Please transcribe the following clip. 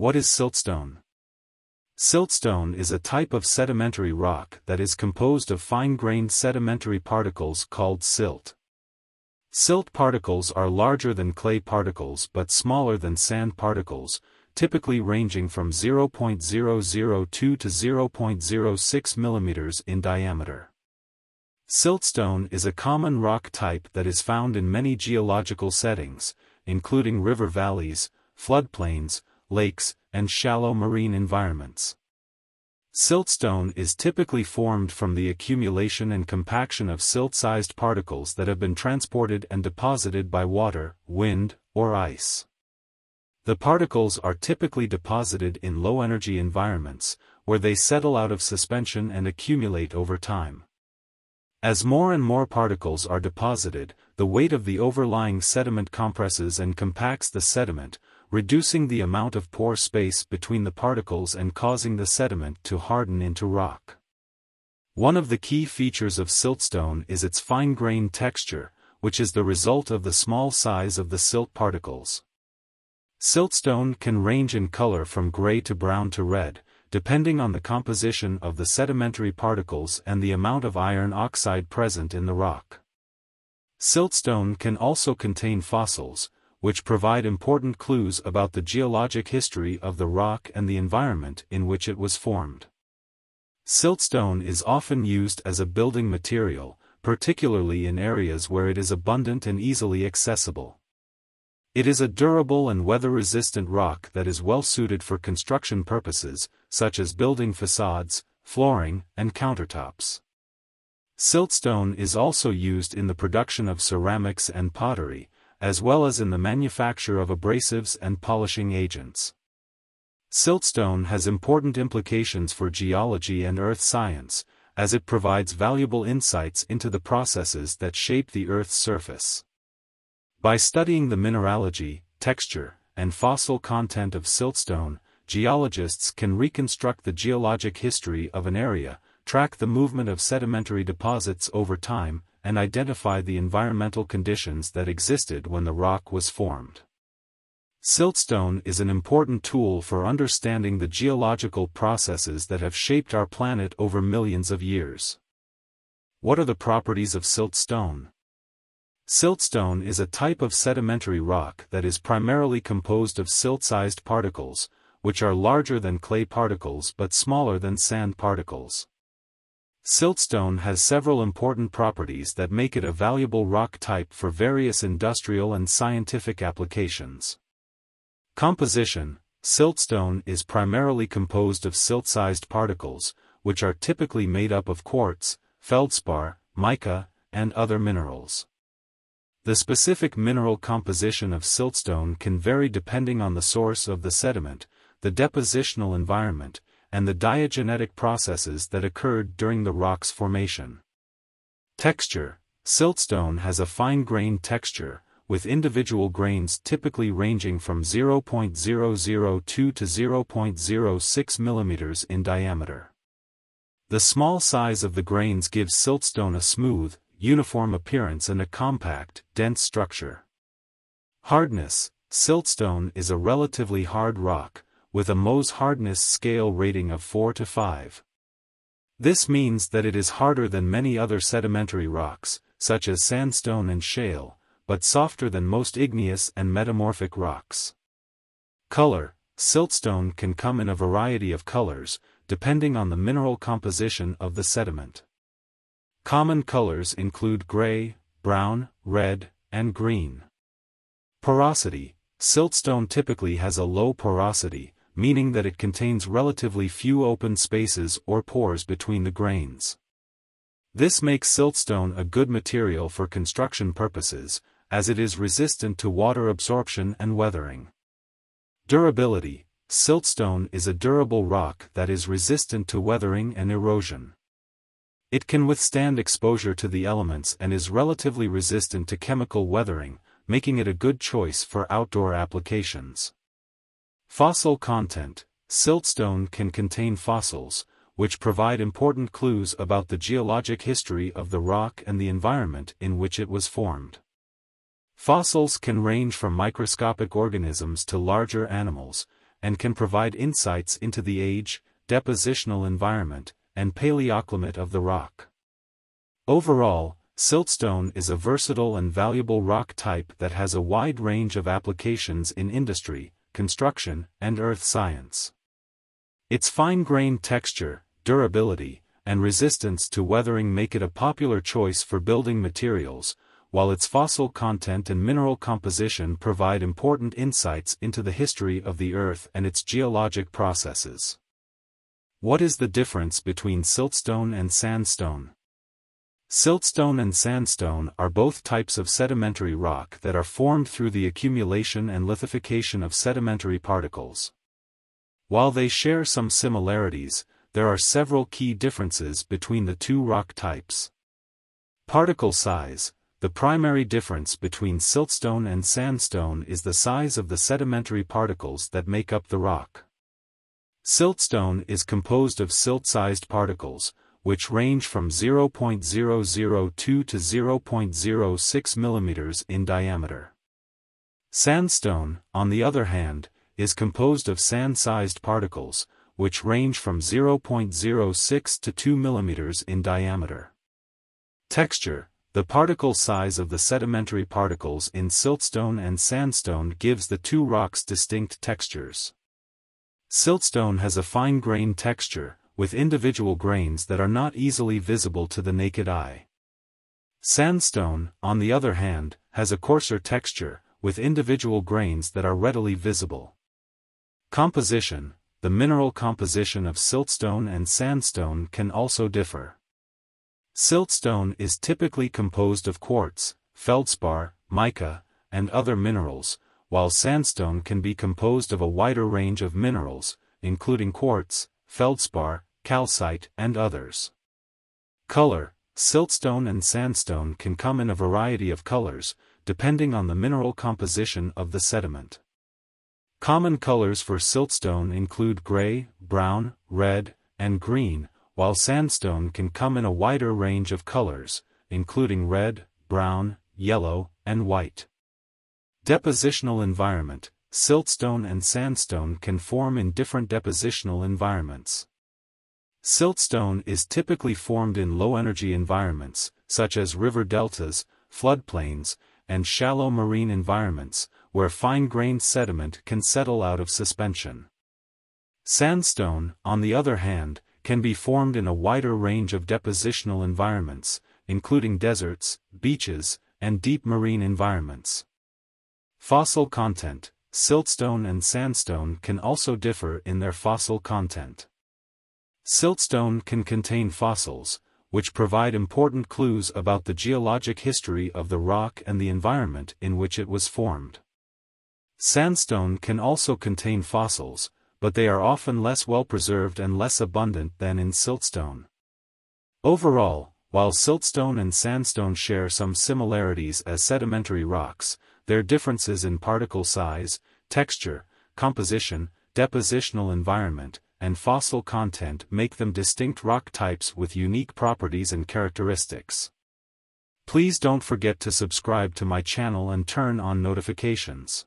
What is siltstone? Siltstone is a type of sedimentary rock that is composed of fine-grained sedimentary particles called silt. Silt particles are larger than clay particles but smaller than sand particles, typically ranging from 0.002 to 0.06 mm in diameter. Siltstone is a common rock type that is found in many geological settings, including river valleys, floodplains, lakes, and shallow marine environments. Siltstone is typically formed from the accumulation and compaction of silt-sized particles that have been transported and deposited by water, wind, or ice. The particles are typically deposited in low-energy environments, where they settle out of suspension and accumulate over time. As more and more particles are deposited, the weight of the overlying sediment compresses and compacts the sediment, reducing the amount of pore space between the particles and causing the sediment to harden into rock. One of the key features of siltstone is its fine-grained texture, which is the result of the small size of the silt particles. Siltstone can range in color from gray to brown to red, depending on the composition of the sedimentary particles and the amount of iron oxide present in the rock. Siltstone can also contain fossils, which provide important clues about the geologic history of the rock and the environment in which it was formed. Siltstone is often used as a building material, particularly in areas where it is abundant and easily accessible. It is a durable and weather-resistant rock that is well suited for construction purposes, such as building facades, flooring, and countertops. Siltstone is also used in the production of ceramics and pottery, as well as in the manufacture of abrasives and polishing agents. Siltstone has important implications for geology and earth science, as it provides valuable insights into the processes that shape the Earth's surface. By studying the mineralogy, texture, and fossil content of siltstone, geologists can reconstruct the geologic history of an area, track the movement of sedimentary deposits over time, and identify the environmental conditions that existed when the rock was formed. Siltstone is an important tool for understanding the geological processes that have shaped our planet over millions of years. What are the properties of siltstone? Siltstone is a type of sedimentary rock that is primarily composed of silt-sized particles, which are larger than clay particles but smaller than sand particles. Siltstone has several important properties that make it a valuable rock type for various industrial and scientific applications. Composition Siltstone is primarily composed of silt-sized particles, which are typically made up of quartz, feldspar, mica, and other minerals. The specific mineral composition of siltstone can vary depending on the source of the sediment, the depositional environment, and the diagenetic processes that occurred during the rock's formation. Texture Siltstone has a fine-grained texture, with individual grains typically ranging from 0.002 to 0.06 mm in diameter. The small size of the grains gives siltstone a smooth, uniform appearance and a compact, dense structure. Hardness Siltstone is a relatively hard rock, with a Mohs hardness scale rating of 4 to 5. This means that it is harder than many other sedimentary rocks, such as sandstone and shale, but softer than most igneous and metamorphic rocks. Color Siltstone can come in a variety of colors, depending on the mineral composition of the sediment. Common colors include gray, brown, red, and green. Porosity Siltstone typically has a low porosity, meaning that it contains relatively few open spaces or pores between the grains. This makes siltstone a good material for construction purposes, as it is resistant to water absorption and weathering. Durability Siltstone is a durable rock that is resistant to weathering and erosion. It can withstand exposure to the elements and is relatively resistant to chemical weathering, making it a good choice for outdoor applications. Fossil content Siltstone can contain fossils, which provide important clues about the geologic history of the rock and the environment in which it was formed. Fossils can range from microscopic organisms to larger animals, and can provide insights into the age, depositional environment, and paleoclimate of the rock. Overall, siltstone is a versatile and valuable rock type that has a wide range of applications in industry, construction, and earth science. Its fine-grained texture, durability, and resistance to weathering make it a popular choice for building materials, while its fossil content and mineral composition provide important insights into the history of the Earth and its geologic processes. What is the difference between siltstone and sandstone? Siltstone and sandstone are both types of sedimentary rock that are formed through the accumulation and lithification of sedimentary particles. While they share some similarities, there are several key differences between the two rock types. Particle size, the primary difference between siltstone and sandstone is the size of the sedimentary particles that make up the rock. Siltstone is composed of silt-sized particles, which range from 0.002 to 0.06 mm in diameter. Sandstone, on the other hand, is composed of sand-sized particles, which range from 0.06 to 2 mm in diameter. Texture the particle size of the sedimentary particles in siltstone and sandstone gives the two rocks distinct textures. Siltstone has a fine-grained texture, with individual grains that are not easily visible to the naked eye. Sandstone, on the other hand, has a coarser texture, with individual grains that are readily visible. Composition The mineral composition of siltstone and sandstone can also differ. Siltstone is typically composed of quartz, feldspar, mica, and other minerals, while sandstone can be composed of a wider range of minerals, including quartz, feldspar, calcite, and others. Color Siltstone and sandstone can come in a variety of colors, depending on the mineral composition of the sediment. Common colors for siltstone include gray, brown, red, and green, while sandstone can come in a wider range of colors, including red, brown, yellow, and white. Depositional environment, siltstone and sandstone can form in different depositional environments. Siltstone is typically formed in low-energy environments, such as river deltas, floodplains, and shallow marine environments, where fine-grained sediment can settle out of suspension. Sandstone, on the other hand, can be formed in a wider range of depositional environments, including deserts, beaches, and deep marine environments. Fossil content, siltstone and sandstone can also differ in their fossil content. Siltstone can contain fossils, which provide important clues about the geologic history of the rock and the environment in which it was formed. Sandstone can also contain fossils, but they are often less well preserved and less abundant than in siltstone. Overall, while siltstone and sandstone share some similarities as sedimentary rocks, their differences in particle size, texture, composition, depositional environment, and fossil content make them distinct rock types with unique properties and characteristics. Please don't forget to subscribe to my channel and turn on notifications.